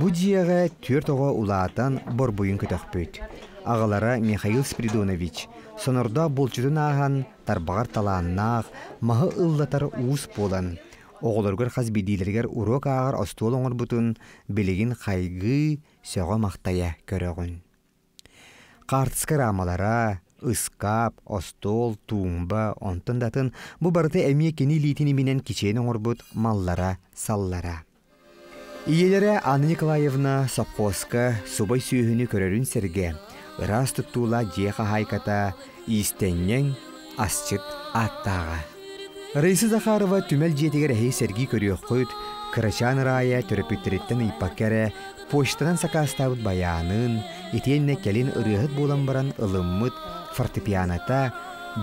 Бу жияга төрт ого улаатан борбуйун көтөкпөйт. Ағалара Михаил Спиридонович, сонорда болчудун аған тарбағар талааннаах, маһы ыллатар уус болан. Хаз бидилергер урок ағар остуол оңыр бұтын білігін қайғы сөға мақтая көрігін. Қартысқы рамалара, ыскап, остол, тумба, онтын датын бұ барыты әмие кені литini менен кичейін оңыр бұт маллара, саллара. Иелері Анна Николаевна Сапқосқа субай сүйіні көрерін серге. Ырас тұттула жеха хайката истеннен асчыт аттаға. Рейсы Захарова түмел жетігер әйі серги көріөк қойд, Крачан рая төрөпүттериттен иппаккере почтанан сакастабыт баянын, итенне келин ырыхыт болан баран ылыммыт фортепианата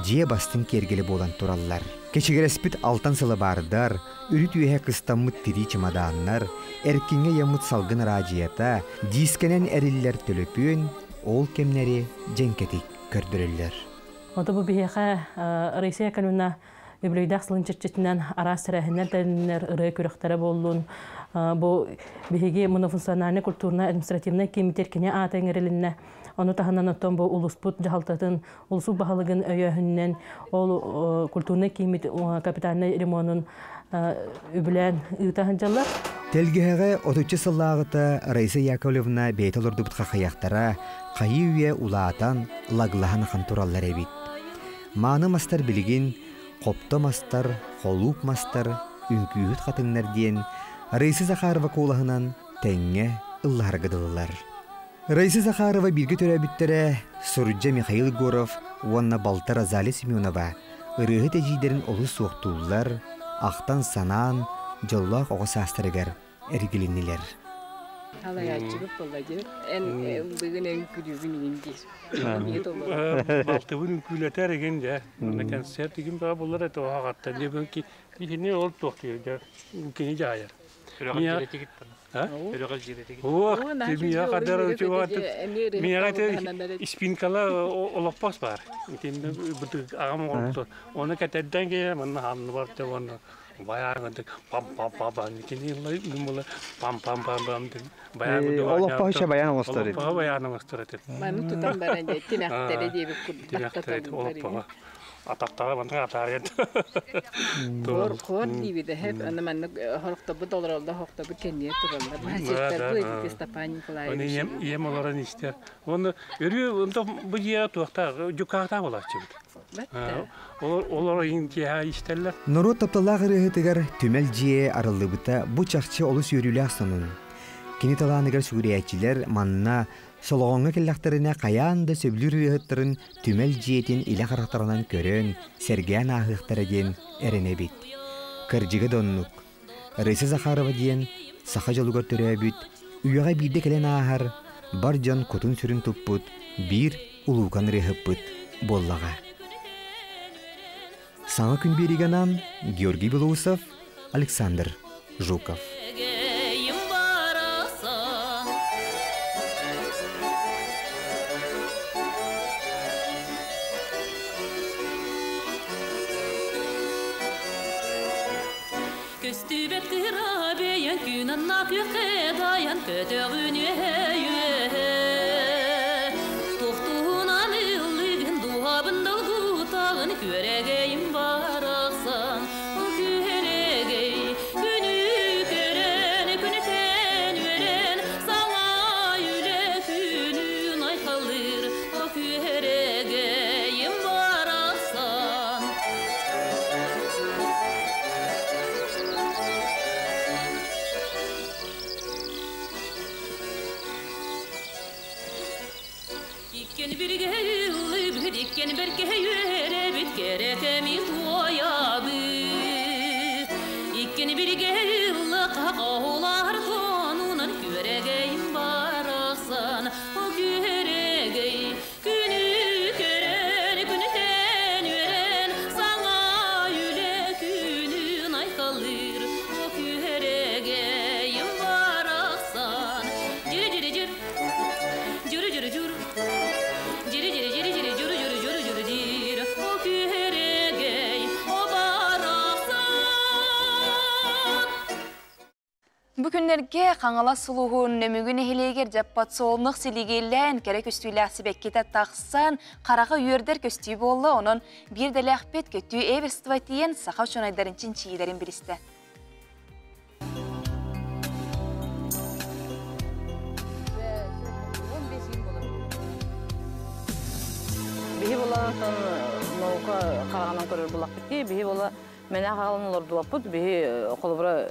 же бастын кергелі болан тураллар. Кечигереспит алтан сылы бардар, үрүт үйе кыстаммыт тири чемоданнар, эркинге ямыт салгын радията, дискенен эриллер төлөпүн, ол кемнери женкетик көрдүрүллер. Ода бу бихеха Рейсия кануна библейдах сылын чечетинен арас сәрәһеннәр тәннәр ыры күрәхтәре боллун. Бу бихеге монофункциональный культурно административный комитет кене атаңырылынна. Оны таханан оттон бу улуспут жалтатын улусу баһалыгын өйөһүннән ол культурный комит капитальный ремонтын үбүлән ыытаһын жаллар. Телгеһәгә отучы сыллагыта Раиса Яковлевна бейтолордубут хахаяқтара қайы үйе улаатан лаглахан хантураллар эбит. Маны мастар билигин, қопто мастар, холуп мастар, үнкүйіт қатыңнар диен Раиса Захарова кулаһынан тәңге ылларгыдылылар. Раиса Захарова билги төрәбиттере Сурджа Михаил Горов, уанна Балтара Зали Семенова, ырыһы тәжидерин олы суоқтуулар, ақтан санаан, жоллақ. Эн бүгүн эн. Балтыбын концерт баа агатта. Ки кини ол дә. Кини җайыр. Ох, кадәр үчү ватып. Миңа әйтә спинкала олоппас бар. Олопты. Оны кәтәдән ге мен ханны бар да оны. баягы пам пам пам пам кини лай нумала пам пам пам пам ден пахша баян олох пага. Атактары мында атар ед. Кор кор дибиде хеп аны мен хорокта бу долларда хокта бу кенне туралар. Бу хасеттер бу Степан Николаевич. Оны ем ем оларын истер. Оны өрү онда бу жия туакта жукакта болачы. Олар интиха истерлер. Нору тапталақ ырыһытыгар түмел жие арылыбыта бу чахчы олус үрүләх сонун. Кини талааныгар сүгүрәчилер манна сологоңга келлахтарына каянда сөблүр ырыһыттарын түмел жиетин иле характарынан көрөн сергеан ахыктарыген эрене бит. Кыржыга доннук. Рыйсы Захарова диен саха жолугар төрөбүт, үйөга бирде келен аахар бар жон кутун сүрүн туппут, бир улуукан рыһыппыт боллага. Саңа күн берігенан Георгий Белоусов, Александр Жуков. skinny bitty Кенерге қаңала сұлуғын нөмігін әхелегер жаппат солынық селегелін кәрі көстіләсі бәккеті тақсан, қарағы үйердер көстей болы, оның бердәлі әқпет көтті әвестівайтиен сақау шонайдарын чин чиелерін бірісті. Бұл бұл қарағанан көрер бұл бітті, бұл бола мәне қағалын олар бұл бұл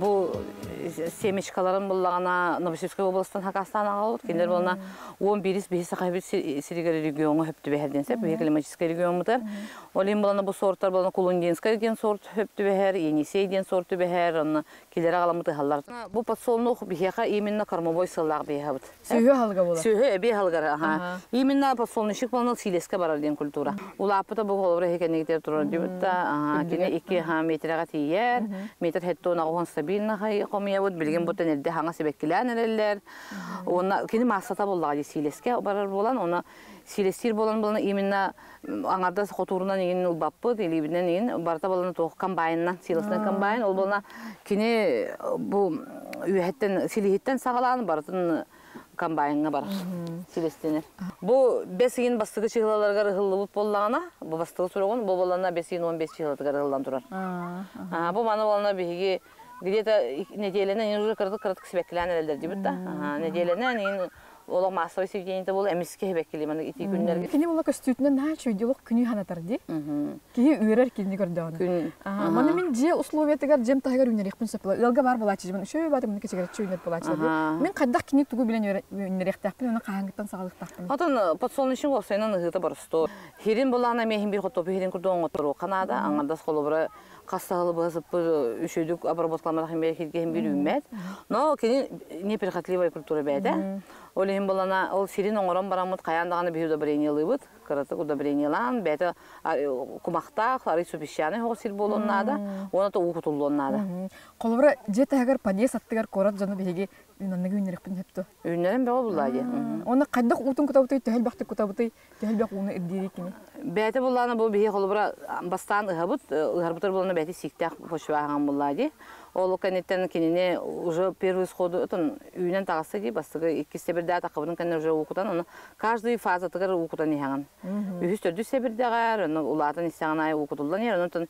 бұл э, семечкаларын бұллағана Новосибирский облыстан Хакастан алып, кендер болна 11 бесі қайбет сиригер регионы хөпті бәхерден сәп, бұл климатический регион ол Олен болана бұл сорттар болана кулунгинская деген сорт хөпті бәхер, Енисей ген сорты бәхер, килера галамыты халлар. Бу подсолны ухып бихеха именно кормовой сыллак бихабыт. Сөйө халга була. Сөйө эбе халгар, аха. Именно подсолны шик балны силеске барар ден культура. Улапыта бу холбра хекене гитер турар дибетта, аха, кине 2 ха метрга тиер, метр хетто нагон стабильна хай комия бут билген бут нелде хаңа себеккиләнерләр. Онна кине масата булла силеске барар булан, оны силестир болан болан именно аңарда хотурунан еген улбаппыт, илибинен еген барта болан тоқ комбайннан, силасынан комбайн, ол болана кини бу үйәттен силихиттен сагалан бартын комбайнга бар силестенер. Бу бесигин бастыгы чыгылаларга ыргылып боллагана, бу бастыгы сурагон, бу болана бесигин 15 чыгылатыга ыргылдан турар. Бу мана болана биги где-то неделенен уже кырдык кырдык себеккилен элдер дибит да. Неделенен олог массовый бол эмиске хебеккили мен ити күннер кини болок үстүтүнө начо идеолог күнү ханатар ди? Үрөр кини күн. Мен же условиятыгар жем тагар үнерек пин сапла ылга бар балачы мен үшөө баты мен кечегер чө үнөт балачы мен каддак кини тугу билен үнерек тактын аны каангыттан сагалыктактын атан э, подсолнечный осойнан ыгыта барсту хирин булана мехин бир хотоп хирин курдоон отуру канада үшөдүк бир но кини неприхотливая культура бәйде олин болана, ол сирин оңорон барамыт каяндаганы бир удобрение лыбыт кырытык удобрение лан бәті э, кумакта хлорицу песчаный хо сир болоннада оны то укутулоннада колбура жете агар подъезд аттыгар корат жана беги нанныгы үнерекпин хепто үнерен бе ол буллади оны кайдак утун кутабыты төһөлбакты кутабыты төһөлбак оны иддири кини бәті булланы бұл беги колбура бастан ыһабыт ыһарбытыр буланы бәти сиктак почваган буллади ол кенеттен кинине уже первый сходу отон үйнен тағасы ки бастыгы икки себирде атакыбынын кенне уже укутан аны каждый фаза тыгар укутан ихаган үхүс төрдү себирдегар аны улаатын истагана укутулдан ер онтон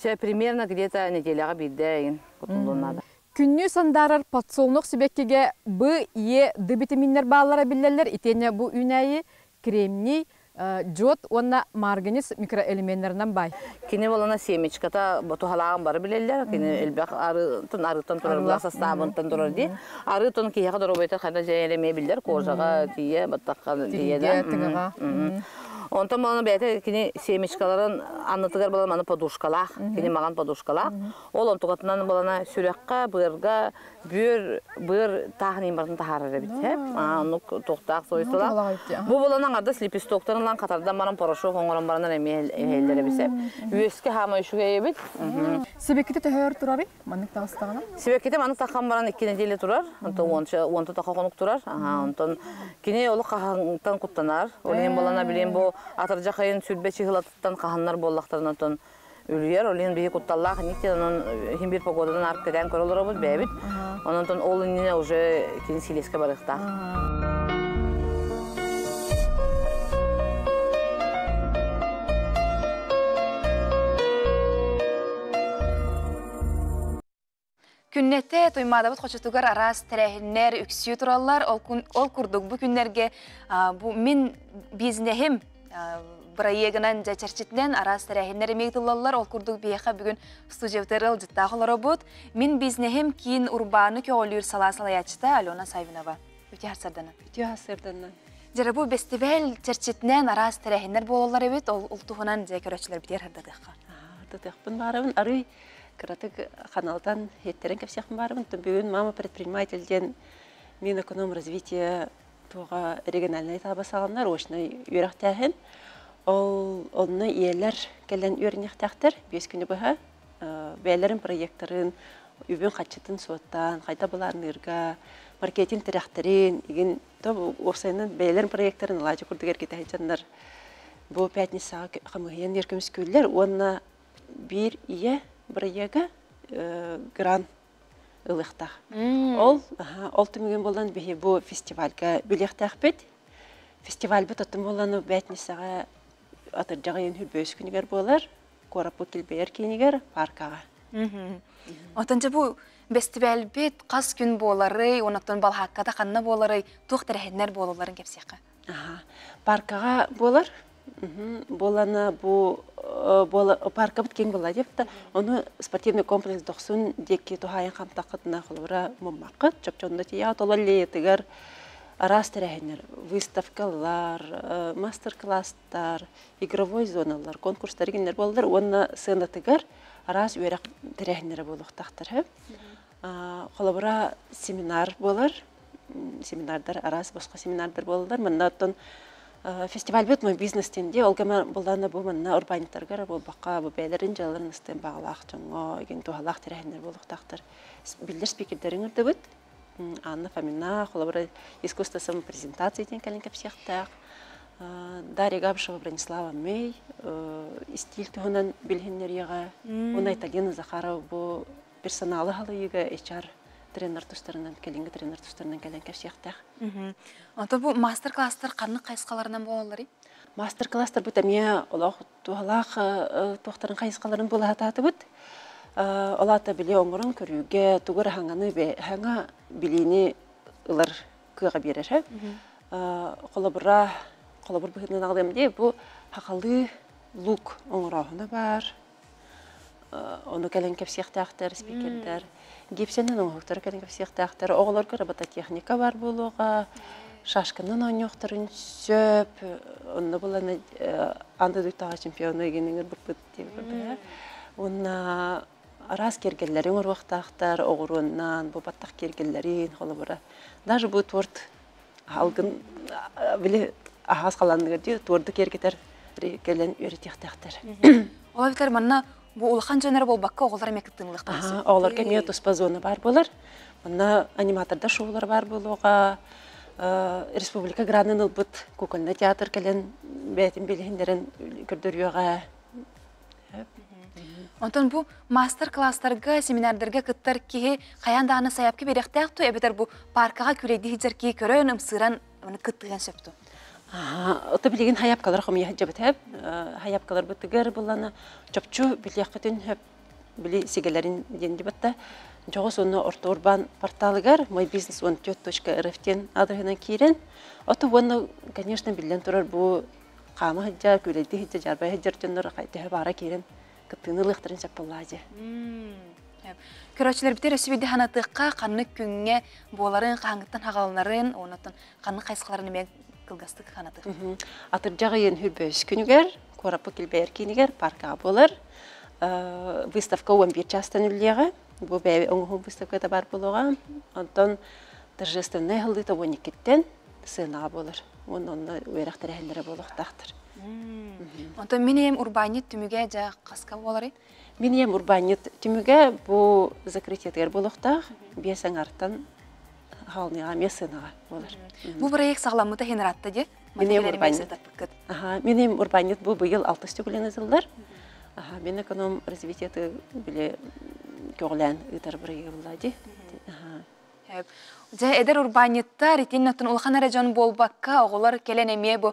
че примерно где то неделяга бирдеген кутулунады Күнні сандарар подсолнық себеккеге Б, Е, Д витаминдер баллары білелер, итене бұ үнәйі кремний, жот онна марганец микроэлементтерден бай. Кине болана семечка та тухалаған бары билелер, кине элбек арытын арытын турар була составынтан турар ди. Арытын ки яга доробайта хада жайлеме билдер, кожага тие баттакка тие да. Онтан баланы бәйті кини семечкаларын аннытыгар баланы маны подушкалах, кини маған подушкалах. Ол онтугатынан балана сүрәкка, бырга, бүр бүр тағын имбарын тағары ребит хеп э? ану тоқтақ сойсыла бұл боланан арда слепистоктарын лан катарда маран порошок оңорон баранан эми элдере бисеп э? үөске хама үшүге эбит себекките төһөр тураби манык тагыстагана себекките манык таккан баран икки тұрар онша онтон онча онто така конук турар. Онтон кине олу кахантан куттанар. Олен болана билен бұл атыр жақайын сүрбе чыгылатыттан каханнар боллақтарынан онтон үлүер ол ин бии кутталлаах никтен онон э, химбир погодадан арып кетен көрөлоробуз бэбит. Ононтон ол инине уже кин силиске барыктаах Күннетте туймадабыт хочутугар арас тәрәһиннәр үксүү тураллар. Ол күн ол күрдүк бу күннәрге бу мин бизнехим бұрайегінен жәчәрчетінен арас тәрәхінлер емегділалар ол күрдік бейіға бүгін студиевтеріл жыттағылары бұд. Мен бизнехем кейін урбаны көңілер сала салаячыта Алена Савинова. Өте арсырданы. Өте арсырданы. Жәрі бұл бестібәл чәрчетінен арас тәрәхінлер болалар ебет, ол ұлтығынан жә көрәчілер бітер әрдадыққа. Дадықпын барымын, ары кратык барымын. Мама предпринимательден мен эконом развития туға региональный. Ол онны иелер кәлен үйрінектәқтір, бес күні бұға, бәлерін проекттарын, үбін қатчытын суаттан, қайта бұларын ырға, маркетинг тірәқтерін, еген осайынан бәлерін проекттарын лажы күрдігер кеті жандар. Бұл пятницаға қамығыян еркіміз көйлер, онна бір ие проекті грант ылыхтах. Ол ол түмүген болан бихи бу фестивальга билектах бит. Фестиваль бит отым болану бәтнисага атыр жагын хүлбөс күнүгер болар. Корапу килбер кинигер паркага. Отонча бу фестиваль бит кас күн болары, онотон балхаккада канна болары, тух терехнер болуларын кепсияка. Паркага болар. Болана бу парка бит кең була деп та, оны спортивный комплекс дохсун деки тухайын хамтакытына кылыра муммакыт, чопчонда тия толар летигер арас терехнер, выставкалар, мастер-класстар, игровой зоналар, конкурстар генер болдар, онна сынатыгар арас үйрәк терехнер болуктактыр. Холобра семинар болар, семинардар арас башка семинардар болдар, мындан фестиваль бит мой бизнес тенде. Ол гама булдана бу манна урбаниттарга бу бака бу бәйләрен жаларын истен баглах чоңго ген тухалах терәһнер булуктактыр билдер спикерлерин үрдө бит Анна Фомина холобра искусство самопрезентации тен кален капсияктак Дарья Габшева Бронислава Мей стиль туһунан билһеннер яга Унай Талина Захарова бу персоналы халыйга HR тренер тустарынан келинге тренер тустарынан келен кәшияқтақ. Ото бу мастер класстар қанны қайсқаларынан болалар? Мастер класстар бу тәмия олақ қайсқаларын бола ататы бут. Олата биле оңырын көрүүгө тугур хаңаны хаңа билини ылар кыга берер. Колобура колобур быһынан агдым де бу хакалы лук оңырағына бар. Оны келен кепсияқтақтар, спикердер. Гипсенен оңықтар келен кепсияқтақтар. Оғылар робототехника бар болуға. Шашкынан оңықтарын сөп. Оны бұланы анды дұйтаға чемпионы егеніңір бұппыт деп көрді. Арас кергеллерин уруактактар огурунан бу баттак кергеллерин холу бура даже бу торт алгын биле ахас каландыгы ди торду кергетер келен үйрөтяктактар Ола битер манна бу улхан жөнөр болбакка оголар мектиңлыктан. Оголар кеме туспа зона бар болар. Манна аниматорда шоулар бар болуга. Республика гранын ылбыт кукольный театр келен бетин билгендерин көрдөрүөгө. Онтон бу мастер класстарга, семинардарга кыттар кихи каян даганы саяпки беректакту, эбетер бу паркага күрейди хиджер ки көрөн ымсыран кыттыган сөптү. Ота билеген хаяпкалар хомия жабыт хэп. Хаяпкалар бутыгар булана чопчу батта. Жого соны орто урбан мой бизнес он кирен. Ота воно, конечно, хаджа, күледи хаджа, жарбай кирен. Кыттыны лыхтырын чаппаллажы. Көрөчүлөр битер өсүбүдү ханатыкка канны күнгө боларын каңыттан хагалнарын, онотон канны кайсыкаларын мен кылгастык ханаты. Атыр жагыйын хүрбөс күнүгер, корапы килбер кинигер парка болар. Выставка 11 частан үллеге. Бу бәби оңгу выставкада бар болуга. Онтон торжественный хылды то 12-тен сына болар. Онны уйрак терәһендере болуктактыр. Онтон минем урбанит түмүгө жа каска болары. Минем урбанит түмүгө бу закрытиятер болуктак. Бесең арттан халныга месынаға болар. Бу проект сагламыта хенратта де? Минем урбанит. Бу быйыл 6 стеклен ызылдар. Мен эконом развитиеты биле көглән ытар бер йыллади. Жа эдер урбаниттар итиннатын улхан район болбакка оголар келен эме бу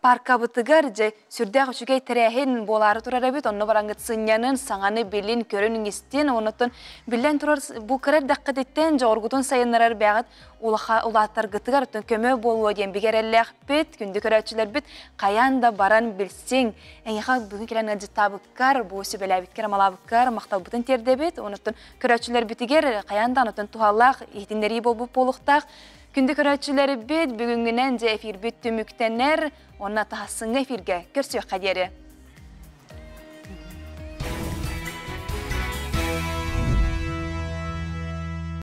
парка бытыгар же сүрдәг үчүгей терәһин болары турар бит онны бараңгыт сынянын саңаны билин көрүн истен онотон билен турар бу керер даккат иттен жоргутун сайыннарар бягат улаха улаттар гытыгар тон көмө болуо ден бигереллек бит күндү көрөчүлөр бит каян да баран билсең. Эңеха бүгүн келен ажытабыккар бу сүбелебиткер малабыккар макталбытын тердебит онотон көрөчүлөр битигер каян да онотон тухаллах ихтиннери болбуп болуктак Күнді көрәтшілері бет бүгінгінен же эфир бүттіміктенер, онна тахасыңға эфирге көрсөк қадері.